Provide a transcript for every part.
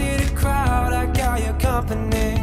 need a crowd, I got your company.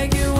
make you